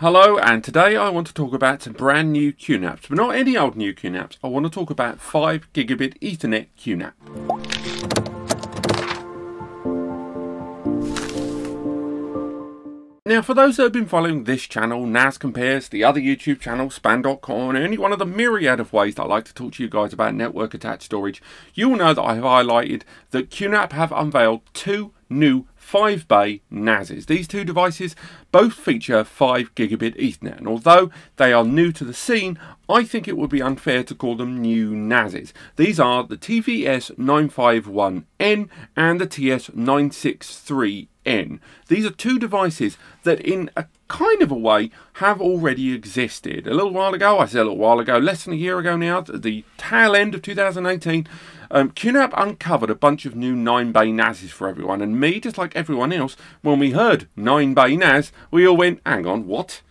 Hello, and today I want to talk about some brand new QNAPs, but not any old new QNAPs. I want to talk about 5 gigabit Ethernet QNAP. Now, for those that have been following this channel, NAS Compares, the other YouTube channel, Span.com, and any one of the myriad of ways that I like to talk to you guys about network attached storage, you will know that I've highlighted that QNAP have unveiled two new 5 bay NASes. These two devices both feature 5 gigabit Ethernet, and although they are new to the scene, I think it would be unfair to call them new NASes. These are the TVS951N and the TS963 in. These are two devices that in a kind of a way have already existed. A little while ago, I said a little while ago, less than a year ago now, the tail end of 2018, um, QNAP uncovered a bunch of new 9-bay NASs for everyone, and me, just like everyone else, when we heard 9-bay NAS, we all went, hang on, what?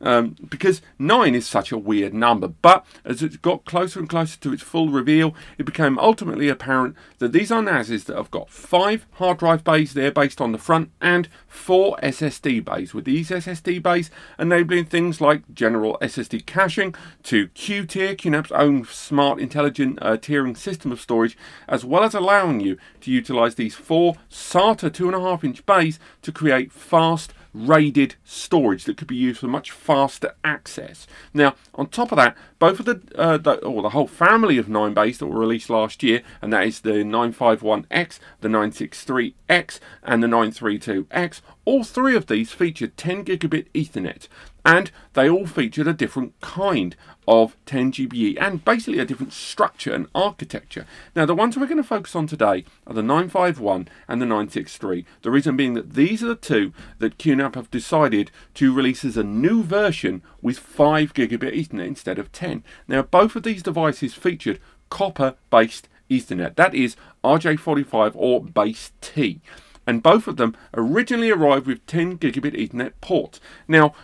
Um, because 9 is such a weird number. But as it got closer and closer to its full reveal, it became ultimately apparent that these are NASs that have got 5 hard drive bays there based on the front and 4 SSD bays, with these SSD bays enabling things like general SSD caching to Q-Tier, QNAP's own smart intelligent uh, tiering system of storage, as well as allowing you to utilize these 4 SATA 2.5 inch bays to create fast RAIDed storage that could be used for much faster access. Now, on top of that, both of the, uh, the or the whole family of 9 bays that were released last year, and that is the 951X, the 963X, and the 932X, all three of these featured 10 gigabit Ethernet, and they all featured a different kind of 10 GBE and basically a different structure and architecture. Now, the ones we're going to focus on today are the 951 and the 963. The reason being that these are the two that QNAP have decided to release as a new version with 5 gigabit Ethernet instead of 10. Now, both of these devices featured copper based Ethernet, that is RJ45 or base T and both of them originally arrived with 10 gigabit Ethernet ports. Now,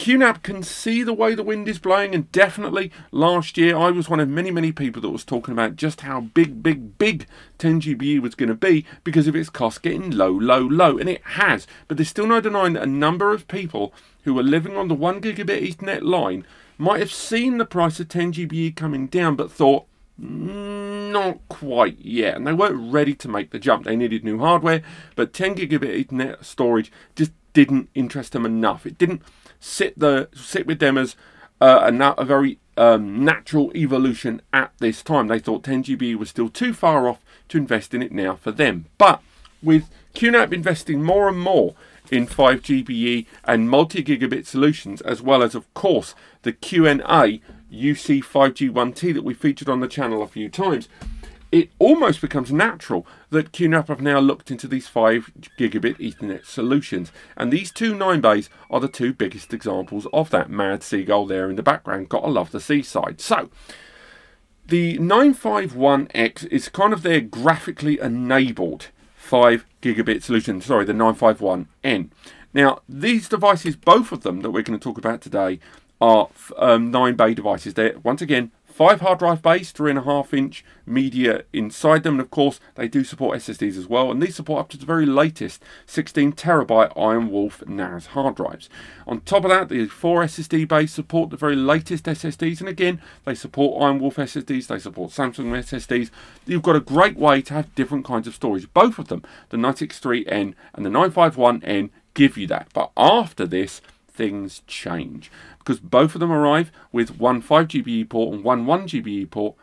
QNAP can see the way the wind is blowing, and definitely last year I was one of many, many people that was talking about just how big, big, big 10 GBE was going to be because of its cost getting low, low, low, and it has. But there's still no denying that a number of people who are living on the 1 gigabit Ethernet line might have seen the price of 10 GBE coming down, but thought, mm, not quite yet, and they weren't ready to make the jump. They needed new hardware, but 10 gigabit Ethernet storage just didn't interest them enough. It didn't sit the sit with them as uh, a, a, very um, natural evolution at this time. They thought 10 GB was still too far off to invest in it now for them. But with QNAP investing more and more in 5 GBE and multi-gigabit solutions, as well as, of course, the QNA UC5G1T that we featured on the channel a few times, it almost becomes natural that QNAP have now looked into these 5 gigabit Ethernet solutions. And these two 9 bays are the two biggest examples of that. Mad Seagull there in the background, gotta love the seaside. So, the 951X is kind of their graphically enabled 5 gigabit solution, sorry, the 951N. Now, these devices, both of them that we're going to talk about today, are um, 9 bay devices. They're, once again, Five hard drive bays, three and a half inch media inside them, and of course they do support SSDs as well, and these support up to the very latest 16 terabyte IronWolf NAS hard drives. On top of that, the four SSD bays support the very latest SSDs, and again they support IronWolf SSDs, they support Samsung SSDs. You've got a great way to have different kinds of storage. Both of them, the 963N and the 951N, give you that. But after this, things change because both of them arrive with one 5 GBE port and one 1 GBE port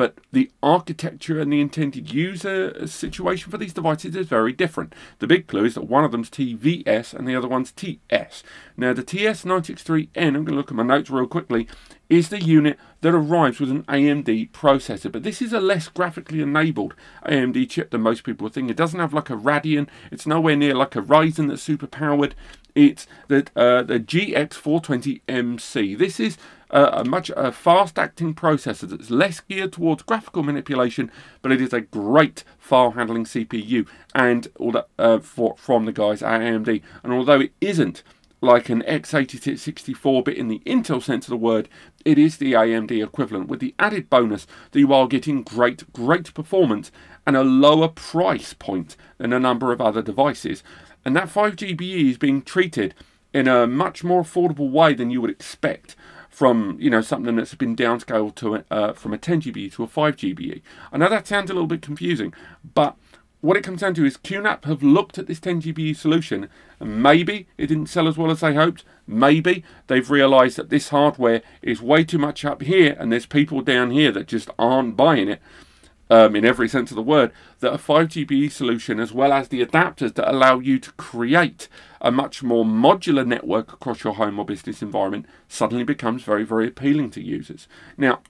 but the architecture and the intended user situation for these devices is very different. The big clue is that one of them's TVS and the other one's TS. Now the TS963N, I'm going to look at my notes real quickly, is the unit that arrives with an AMD processor. But this is a less graphically enabled AMD chip than most people think. It doesn't have like a Radeon. It's nowhere near like a Ryzen that's super powered. It's the, uh, the GX420MC. This is a much a fast-acting processor that's less geared towards graphical manipulation, but it is a great file handling CPU and all that uh, for, from the guys at AMD. And although it isn't like an x86 64-bit in the Intel sense of the word, it is the AMD equivalent with the added bonus that you are getting great, great performance and a lower price point than a number of other devices. And that 5 GBE is being treated in a much more affordable way than you would expect from you know something that's been downscaled to uh, from a 10 GBE to a 5 GBE. I know that sounds a little bit confusing, but what it comes down to is QNAP have looked at this 10 GBE solution and maybe it didn't sell as well as they hoped. Maybe they've realised that this hardware is way too much up here and there's people down here that just aren't buying it. Um, in every sense of the word, that a 5 GBE solution, as well as the adapters that allow you to create a much more modular network across your home or business environment, suddenly becomes very, very appealing to users. Now,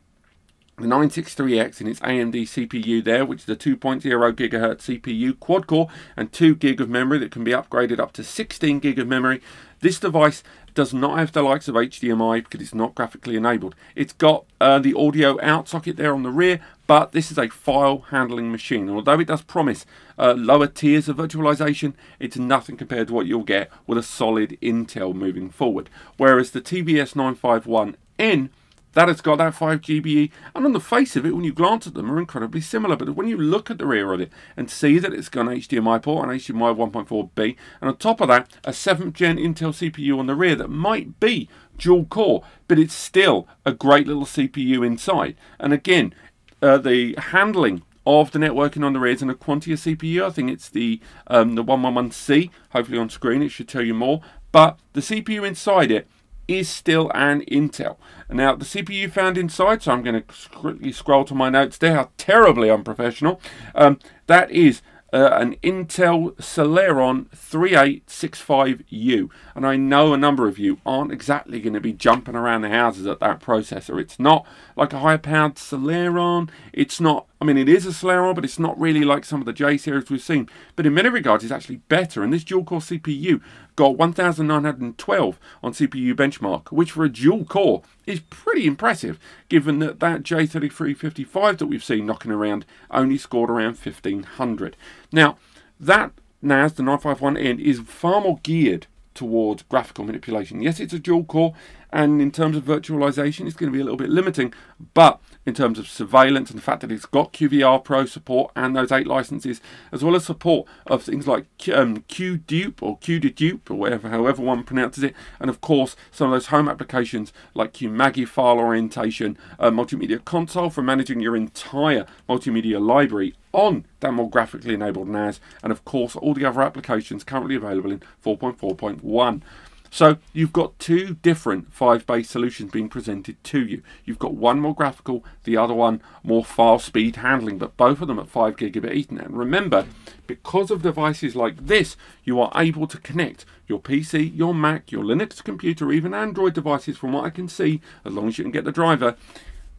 the 963X in its AMD CPU there, which is a 2.0 GHz CPU quad core and 2 gig of memory that can be upgraded up to 16 gig of memory. This device does not have the likes of HDMI because it's not graphically enabled. It's got uh, the audio out socket there on the rear, but this is a file handling machine. And although it does promise uh, lower tiers of virtualization, it's nothing compared to what you'll get with a solid Intel moving forward. Whereas the TVS 951N that has got that 5 GBE, and on the face of it, when you glance at them, are incredibly similar. But when you look at the rear of it and see that it's got an HDMI port and HDMI 1.4B, and on top of that, a 7th gen Intel CPU on the rear that might be dual core, but it's still a great little CPU inside. And again, uh, the handling of the networking on the rear is in Aquantia CPU. I think it's the um, the 111C. Hopefully on screen it should tell you more. But the CPU inside it is still an Intel. Now, the CPU found inside, so I'm going to quickly scroll to my notes there, how terribly unprofessional. Um, that is uh, an Intel Celeron 3865U. And I know a number of you aren't exactly going to be jumping around the houses at that processor. It's not like a high-powered Celeron. It's not, I mean, it is a Celeron, but it's not really like some of the J series we've seen. But in many regards, it's actually better. And this dual-core CPU got 1912 on CPU benchmark, which for a dual core is pretty impressive, given that that J3355 that we've seen knocking around only scored around 1500. Now, that NAS, the 951N, is far more geared towards graphical manipulation. Yes, it's a dual core, and in terms of virtualization, it's going to be a little bit limiting, but in terms of surveillance and the fact that it's got QVR Pro support and those eight licenses, as well as support of things like um, QDupe or QDedupe or whatever, however one pronounces it, and of course some of those home applications like QuMagie file orientation, multimedia console for managing your entire multimedia library on that more graphically enabled NAS, and of course all the other applications currently available in 4.4.1. So you've got two different five base solutions being presented to you. You've got one more graphical, the other one more file speed handling, but both of them at 5 gigabit Ethernet. And remember, because of devices like this, you are able to connect your PC, your Mac, your Linux computer, even Android devices, from what I can see, as long as you can get the driver,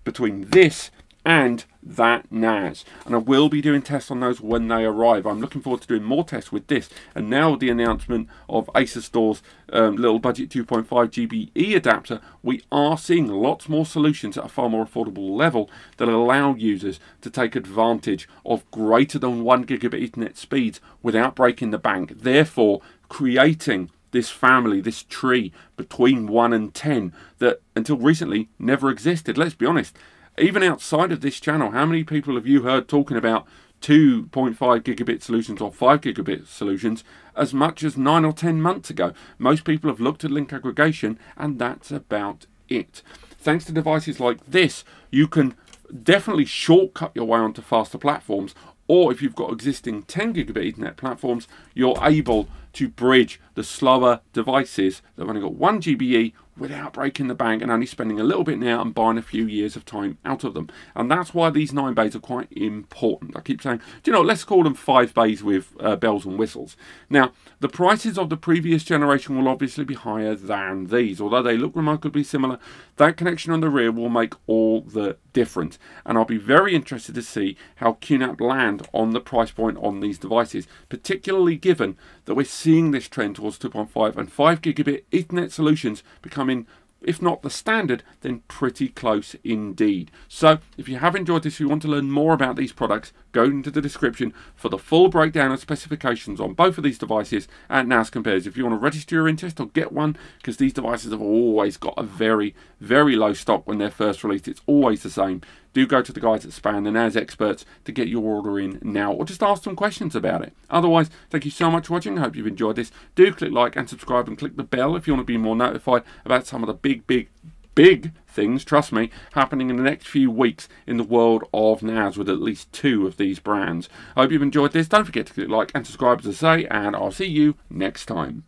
between this and that NAS. And I will be doing tests on those when they arrive. I'm looking forward to doing more tests with this. And now the announcement of Asustor's um, little budget 2.5 GBE adapter, we are seeing lots more solutions at a far more affordable level that allow users to take advantage of greater than 1 gigabit Ethernet speeds without breaking the bank. Therefore, creating this family, this tree between 1 and 10 that until recently never existed. Let's be honest, even outside of this channel, how many people have you heard talking about 2.5 gigabit solutions or 5 gigabit solutions as much as 9 or 10 months ago? Most people have looked at link aggregation and that's about it. Thanks to devices like this, you can definitely shortcut your way onto faster platforms or if you've got existing 10 gigabit Ethernet platforms, you're able to bridge the slower devices that have only got 1 GBE without breaking the bank and only spending a little bit now and buying a few years of time out of them. And that's why these 9 bays are quite important. I keep saying, do you know, let's call them 5 bays with uh, bells and whistles. Now, the prices of the previous generation will obviously be higher than these. Although they look remarkably similar, that connection on the rear will make all the difference. And I'll be very interested to see how QNAP land on the price point on these devices, particularly given that we're seeing this trend towards 2.5 and 5 gigabit Ethernet solutions becoming if not the standard, then pretty close indeed. So if you have enjoyed this, if you want to learn more about these products, go into the description for the full breakdown and specifications on both of these devices at NAS Compares. If you want to register your interest or get one, because these devices have always got a very, very low stock when they're first released. It's always the same. Do go to the guys at Span, and NAS experts, to get your order in now, or just ask some questions about it. Otherwise, thank you so much for watching. I hope you've enjoyed this. Do click like and subscribe and click the bell if you want to be more notified about some of the big, big, big things, trust me, happening in the next few weeks in the world of NAS with at least two of these brands. I hope you've enjoyed this. Don't forget to click like and subscribe as I say, and I'll see you next time.